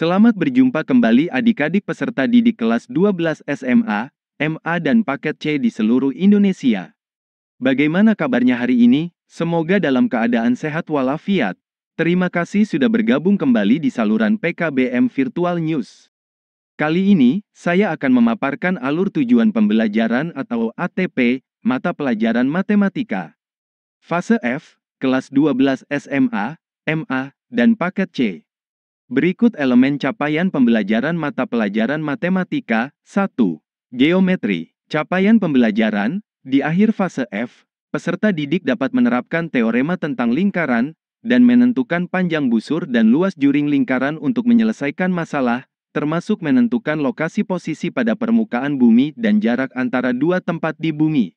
Selamat berjumpa kembali adik-adik peserta didik kelas 12 SMA, MA dan paket C di seluruh Indonesia. Bagaimana kabarnya hari ini? Semoga dalam keadaan sehat walafiat. Terima kasih sudah bergabung kembali di saluran PKBM Virtual News. Kali ini, saya akan memaparkan alur tujuan pembelajaran atau ATP, mata pelajaran matematika. Fase F, kelas 12 SMA, MA, dan paket C. Berikut elemen capaian pembelajaran mata pelajaran matematika, 1. Geometri. Capaian pembelajaran, di akhir fase F, peserta didik dapat menerapkan teorema tentang lingkaran, dan menentukan panjang busur dan luas juring lingkaran untuk menyelesaikan masalah, termasuk menentukan lokasi posisi pada permukaan bumi dan jarak antara dua tempat di bumi.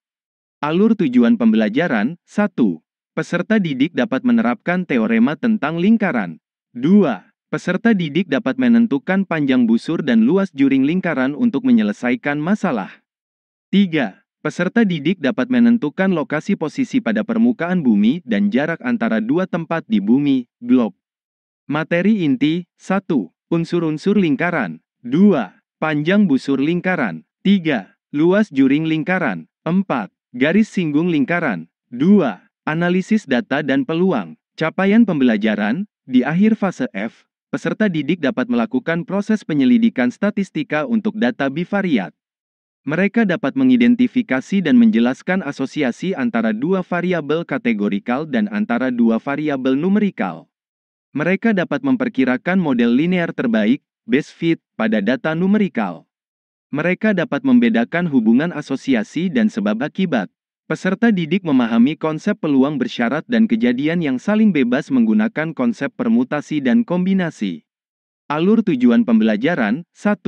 Alur tujuan pembelajaran, 1. Peserta didik dapat menerapkan teorema tentang lingkaran. 2. Peserta didik dapat menentukan panjang busur dan luas juring lingkaran untuk menyelesaikan masalah. 3. Peserta didik dapat menentukan lokasi posisi pada permukaan bumi dan jarak antara dua tempat di bumi, globe. Materi inti, 1. Unsur-unsur lingkaran. 2. Panjang busur lingkaran. 3. Luas juring lingkaran. 4. Garis singgung lingkaran. 2. Analisis data dan peluang. Capaian pembelajaran, di akhir fase F, peserta didik dapat melakukan proses penyelidikan statistika untuk data bivariat. Mereka dapat mengidentifikasi dan menjelaskan asosiasi antara dua variabel kategorikal dan antara dua variabel numerikal. Mereka dapat memperkirakan model linear terbaik, best fit, pada data numerikal. Mereka dapat membedakan hubungan asosiasi dan sebab akibat. Peserta didik memahami konsep peluang bersyarat dan kejadian yang saling bebas menggunakan konsep permutasi dan kombinasi. Alur tujuan pembelajaran 1.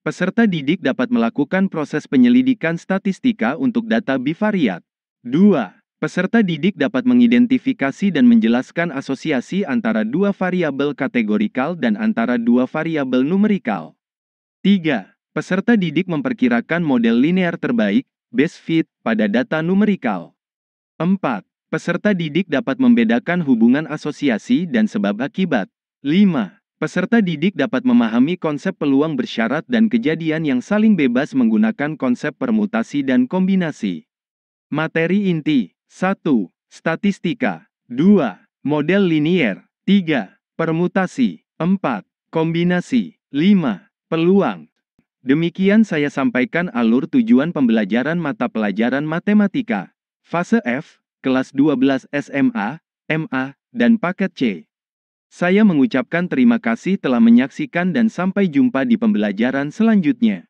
Peserta didik dapat melakukan proses penyelidikan statistika untuk data bivariat. 2. Peserta didik dapat mengidentifikasi dan menjelaskan asosiasi antara dua variabel kategorikal dan antara dua variabel numerikal. 3. Peserta didik memperkirakan model linear terbaik, best fit, pada data numerikal. 4. Peserta didik dapat membedakan hubungan asosiasi dan sebab akibat. 5. Peserta didik dapat memahami konsep peluang bersyarat dan kejadian yang saling bebas menggunakan konsep permutasi dan kombinasi. Materi inti 1. Statistika 2. Model linier 3. Permutasi 4. Kombinasi 5. Peluang Demikian saya sampaikan alur tujuan pembelajaran mata pelajaran matematika. Fase F, kelas 12 SMA, MA, dan paket C. Saya mengucapkan terima kasih telah menyaksikan dan sampai jumpa di pembelajaran selanjutnya.